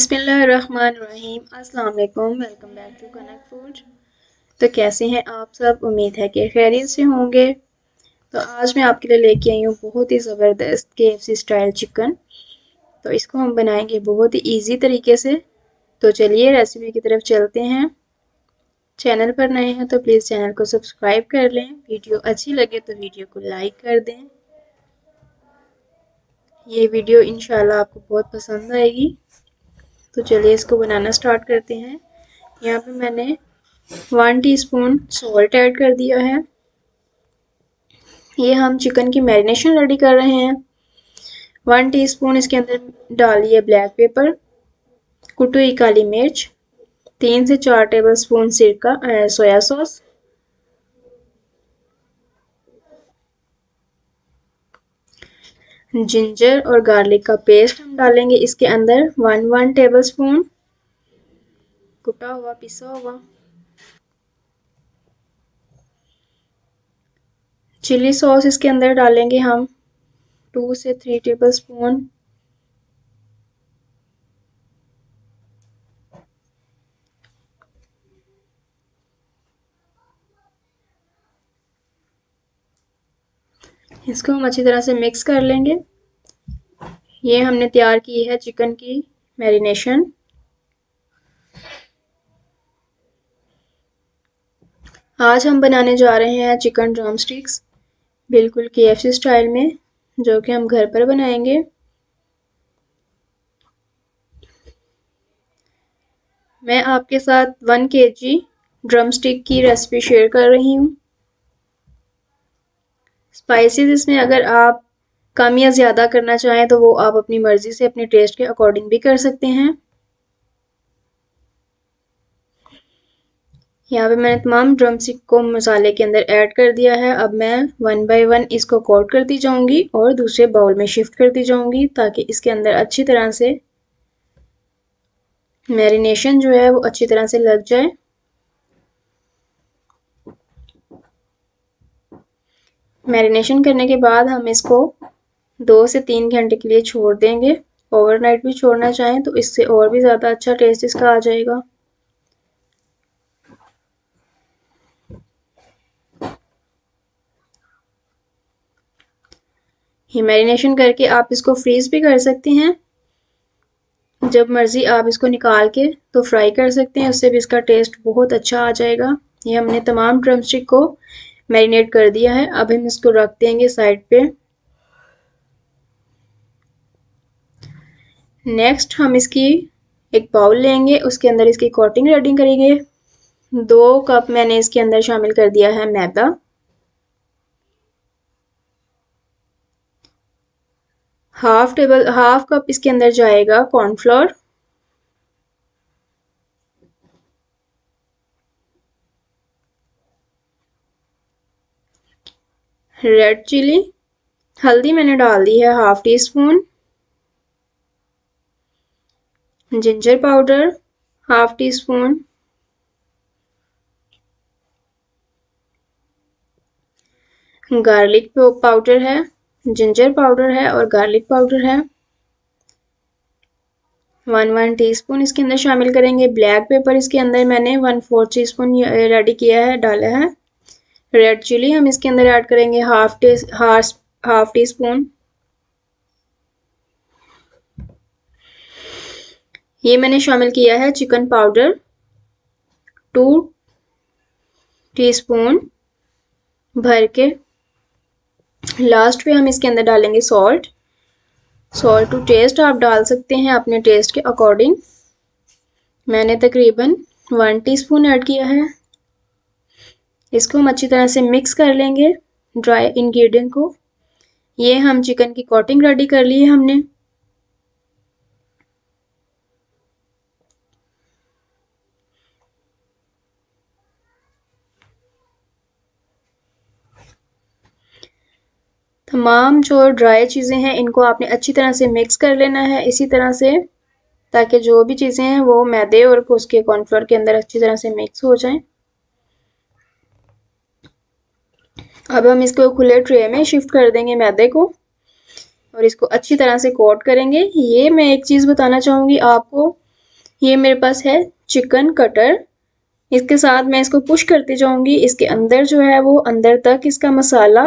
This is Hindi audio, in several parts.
अस्सलाम वालेकुम welcome back to Kanak food. तो कैसे हैं आप सब? उम्मीद है कि खैरियत से होंगे। तो आज मैं आपके लिए लेके आई हूँ बहुत ही ज़बरदस्त के सी स्टाइल चिकन तो इसको हम बनाएँगे बहुत ही इजी तरीके से। तो चलिए रेसिपी की तरफ़ चलते हैं। चैनल पर नए हैं तो प्लीज़ चैनल को सब्सक्राइब कर लें। वीडियो अच्छी लगे तो वीडियो को लाइक कर दें। ये वीडियो इंशाल्लाह आपको बहुत पसंद आएगी। तो चलिए इसको बनाना स्टार्ट करते हैं। यहाँ पे मैंने वन टीस्पून सॉल्ट ऐड कर दिया है। ये हम चिकन की मैरिनेशन रेडी कर रहे हैं। वन टीस्पून इसके अंदर डालिए ब्लैक पेपर कुटी हुई काली मिर्च, तीन से चार टेबल स्पून सिरका सोया सॉस जिंजर और गार्लिक का पेस्ट हम डालेंगे। इसके अंदर वन वन टेबल स्पून कुटा हुआ, पिसा हुआ चिली सॉस इसके अंदर डालेंगे हम टू से थ्री टेबल स्पून इसको हम अच्छी तरह से मिक्स कर लेंगे। ये हमने तैयार की है चिकन की मैरिनेशन आज हम बनाने जा रहे हैं चिकन ड्रम स्टिक्स बिल्कुल के स्टाइल में, जो कि हम घर पर बनाएँगे। मैं आपके साथ वन के जी ड्रम स्टिक की रेसिपी शेयर कर रही हूँ। स्पाइसेस इसमें अगर आप कम या ज़्यादा करना चाहें तो वो आप अपनी मर्ज़ी से अपने टेस्ट के अकॉर्डिंग भी कर सकते हैं। यहाँ पे मैंने तमाम ड्रम को मसाले के अंदर ऐड कर दिया है। अब मैं वन बाय वन इसको कोट करती जाऊँगी और दूसरे बाउल में शिफ्ट करती जाऊँगी ताकि इसके अंदर अच्छी तरह से मैरिनेशन जो है वो अच्छी तरह से लग जाए। मैरिनेशन करने के बाद हम इसको दो से तीन घंटे के लिए छोड़ देंगे। ओवरनाइट भी छोड़ना चाहें तो इससे और भी ज़्यादा अच्छा टेस्ट इसका आ जाएगा। ये मैरिनेशन करके आप इसको फ्रीज भी कर सकते हैं। जब मर्ज़ी आप इसको निकाल के तो फ्राई कर सकते हैं, उससे भी इसका टेस्ट बहुत अच्छा आ जाएगा। ये हमने तमाम ड्रमस्टिक को मैरिनेट कर दिया है। अब हम इसको रख देंगे साइड पे। नेक्स्ट हम इसकी एक बाउल लेंगे, उसके अंदर इसकी कोटिंग रेडी करेंगे। दो कप मैंने इसके अंदर शामिल कर दिया है मैदा। हाफ़ टेबल हाफ़ कप इसके अंदर जाएगा कॉर्नफ्लोर रेड चिली हल्दी मैंने डाल दी है half teaspoon ginger powder half teaspoon garlic powder है जिंजर पाउडर है और गार्लिक पाउडर है. वन वन टीस्पून इसके अंदर शामिल करेंगे. ब्लैक पेपर इसके अंदर मैंने one four teaspoon ready किया है, डाला है. रेड चिली हम इसके अंदर ऐड करेंगे half tea half half teaspoon ये मैंने शामिल किया है चिकन पाउडर टू टीस्पून भर के. लास्ट पे हम इसके अंदर डालेंगे सॉल्ट सॉल्ट टू टेस्ट आप डाल सकते हैं अपने टेस्ट के अकॉर्डिंग मैंने तकरीबन वन टीस्पून ऐड किया है. इसको हम अच्छी तरह से मिक्स कर लेंगे ड्राई इंग्रेडिएंट को। ये हम चिकन की कोटिंग रेडी कर ली है हमने। तमाम जो ड्राई चीज़ें हैं, इनको आपने अच्छी तरह से मिक्स कर लेना है इसी तरह से, ताकि जो भी चीज़ें हैं वो मैदे और उसके कॉर्नफ्लोर के अंदर अच्छी तरह से मिक्स हो जाएँ। अब हम इसको खुले ट्रे में शिफ्ट कर देंगे मैदे को और इसको अच्छी तरह से कोट करेंगे। ये मैं एक चीज़ बताना चाहूँगी आपको। ये मेरे पास है चिकन कटर इसके साथ मैं इसको पुश करती जाऊँगी। इसके अंदर जो है वो, अंदर तक इसका मसाला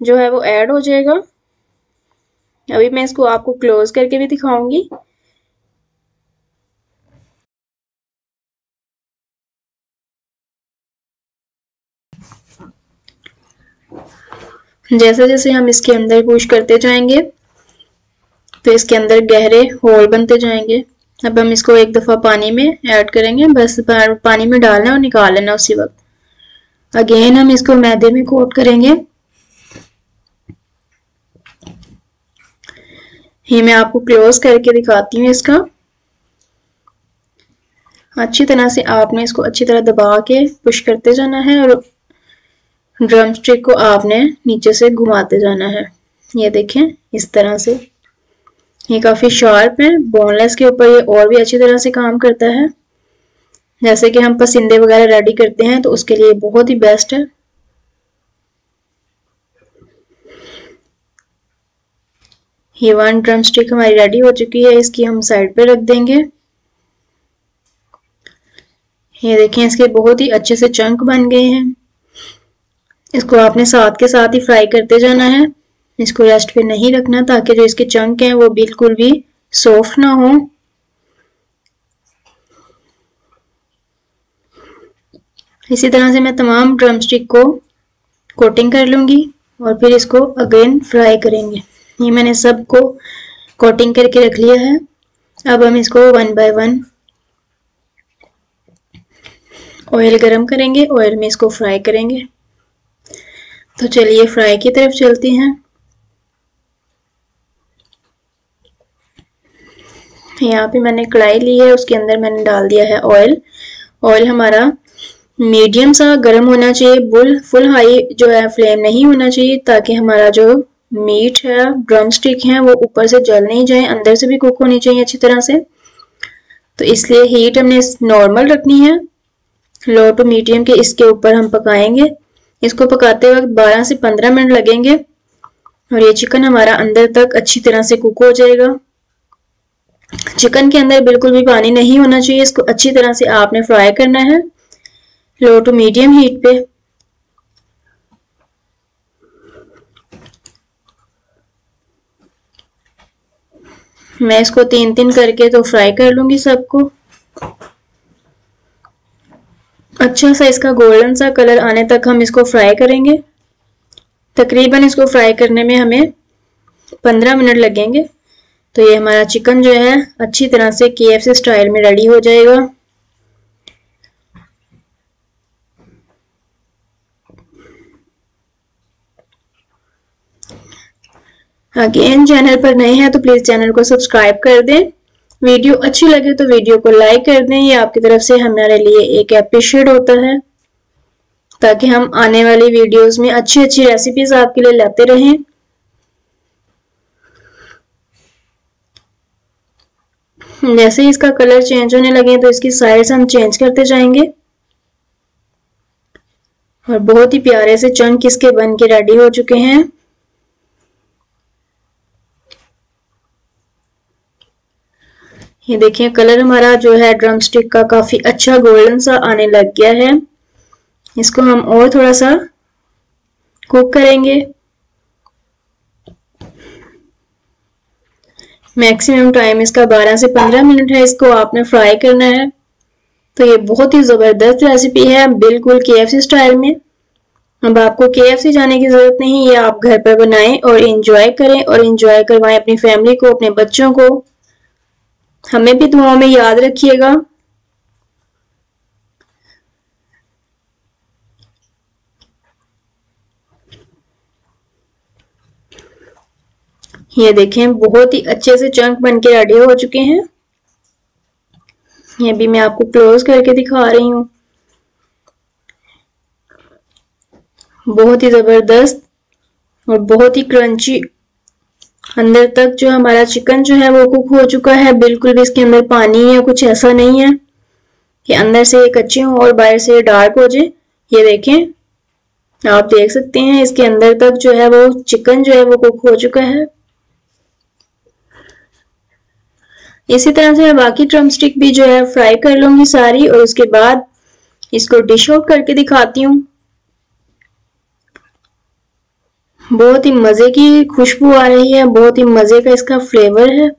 जो है वो ऐड हो जाएगा। अभी मैं इसको आपको क्लोज करके भी दिखाऊँगी। जैसे जैसे हम इसके अंदर पुश करते जाएँगे तो इसके अंदर गहरे होल बनते जाएँगे। अब हम इसको एक दफ़ा पानी में ऐड करेंगे, बस पानी में डालना और निकाल लेना उसी वक्त। अगेन हम इसको मैदे में कोट करेंगे। ये मैं आपको क्लोज करके दिखाती हूँ इसका। अच्छी तरह से आपने इसको अच्छी तरह दबा के पुश करते जाना है और ड्रम स्टिक को आपने नीचे से घुमाते जाना है। ये देखें, इस तरह से। ये काफ़ी शार्प है। बोनलेस के ऊपर ये और भी अच्छी तरह से काम करता है। जैसे कि हम पसंदे वगैरह रेडी करते हैं तो उसके लिए बहुत ही बेस्ट है। ये वन ड्रम स्टिक हमारी रेडी हो चुकी है। इसकी हम साइड पे रख देंगे। ये देखें, इसके बहुत ही अच्छे से चंक बन गए हैं। इसको आपने साथ के साथ ही फ्राई करते जाना है। इसको रेस्ट पे नहीं रखना ताकि जो इसके चंक हैं वो बिल्कुल भी सॉफ्ट ना हो। इसी तरह से मैं तमाम ड्रम स्टिक को कोटिंग कर लूँगी और फिर इसको अगेन फ्राई करेंगे। ये मैंने सबको कोटिंग करके रख लिया है। अब हम इसको वन बाय वन ऑयल गरम करेंगे ऑयल में इसको फ्राई करेंगे। तो चलिए फ्राई की तरफ़ चलते हैं। यहाँ पे मैंने कढ़ाई ली है, उसके अंदर मैंने डाल दिया है ऑयल ऑयल हमारा मीडियम सा गर्म होना चाहिए, बुल फुल हाई जो है फ्लेम नहीं होना चाहिए, ताकि हमारा जो मीट है ड्रम स्टिक है, वो ऊपर से जल नहीं जाए, अंदर से भी कुक होनी चाहिए अच्छी तरह से। तो इसलिए हीट हमने नॉर्मल रखनी है। लो टू मीडियम के इसके ऊपर हम पकाएँगे। इसको पकाते वक्त 12 से 15 मिनट लगेंगे और ये चिकन हमारा अंदर तक अच्छी तरह से कुक हो जाएगा। चिकन के अंदर बिल्कुल भी पानी नहीं होना चाहिए, इसको अच्छी तरह से आपने फ्राई करना है लो टू मीडियम हीट पे। मैं इसको तीन तीन करके तो फ्राई कर लूँगी सबको। अच्छा सा इसका गोल्डन सा कलर आने तक हम इसको फ्राई करेंगे। तकरीबन इसको फ्राई करने में हमें पंद्रह मिनट लगेंगे। तो ये हमारा चिकन जो है, अच्छी तरह से KFC स्टाइल में रेडी हो जाएगा। अगेन चैनल पर नए हैं तो प्लीज़ चैनल को सब्सक्राइब कर दें। वीडियो अच्छी लगे तो वीडियो को लाइक कर दें। ये आपकी तरफ़ से हमारे लिए एक अप्रिशिएट होता है, ताकि हम आने वाली वीडियोस में अच्छी अच्छी रेसिपीज़ आपके लिए लाते रहें। जैसे ही इसका कलर चेंज होने लगे तो इसकी साइड्स हम चेंज करते जाएँगे। और बहुत ही प्यारे से चंक इसके बन के रेडी हो चुके हैं। ये देखिए, कलर हमारा जो है ड्रम स्टिक का काफ़ी अच्छा गोल्डन सा आने लग गया है। इसको हम और थोड़ा सा कुक करेंगे। मैक्सिमम टाइम इसका 12 से 15 मिनट है, इसको आपने फ्राई करना है। तो ये बहुत ही ज़बरदस्त रेसिपी है, बिल्कुल के स्टाइल में। अब आपको के जाने की ज़रूरत नहीं, ये आप घर पर बनाएँ और इंजॉय करें और इंजॉय करवाएँ अपनी फैमिली को, अपने बच्चों को। हमें भी दुआओं में याद रखिएगा। ये देखें, बहुत ही अच्छे से चंक बन के रेडी हो चुके हैं। ये भी मैं आपको क्लोज करके दिखा रही हूँ। बहुत ही ज़बरदस्त और बहुत ही क्रंची अंदर तक जो हमारा चिकन जो है वो कुक हो चुका है। बिल्कुल भी इसके अंदर पानी या कुछ ऐसा नहीं है कि अंदर से ये कच्चे हो और बाहर से डार्क हो जाए। ये देखें, आप देख सकते हैं इसके अंदर तक जो है वो चिकन जो है वो कुक हो चुका है। इसी तरह से मैं बाकी ड्रम स्टिक भी जो है फ्राई कर लूँगी सारी और उसके बाद इसको डिश आउट करके दिखाती हूँ। बहुत ही मज़े की खुशबू आ रही है, बहुत ही मज़े का इसका फ्लेवर है।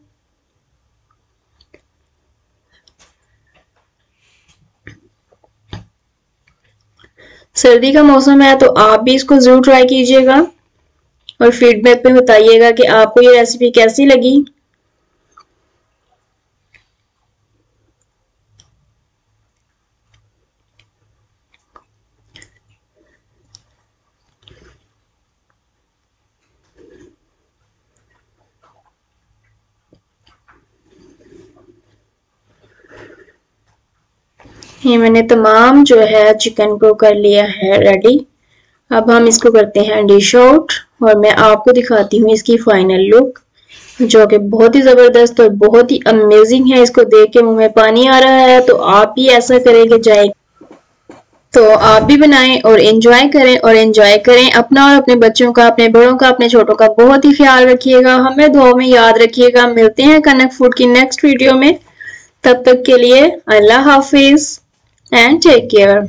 सर्दी का मौसम है तो आप भी इसको ज़रूर ट्राई कीजिएगा और फीडबैक पे बताइएगा कि आपको ये रेसिपी कैसी लगी। ये मैंने तमाम जो है चिकन को कर लिया है रेडी अब हम इसको करते हैं डिश आउट और मैं आपको दिखाती हूँ इसकी फाइनल लुक जो कि बहुत ही ज़बरदस्त और बहुत ही अमेजिंग है। इसको देख के मुँह में पानी आ रहा है तो आप भी ऐसा करेंगे जाए। तो आप भी बनाएँ और एंजॉय करें और एंजॉय करें। अपना और अपने बच्चों का, अपने बड़ों का, अपने छोटों का बहुत ही ख्याल रखिएगा। हमें दुआ में याद रखिएगा। मिलते हैं कनक फ़ूड की नेक्स्ट वीडियो में। तब तक के लिए अल्लाह हाफिज़। And take care.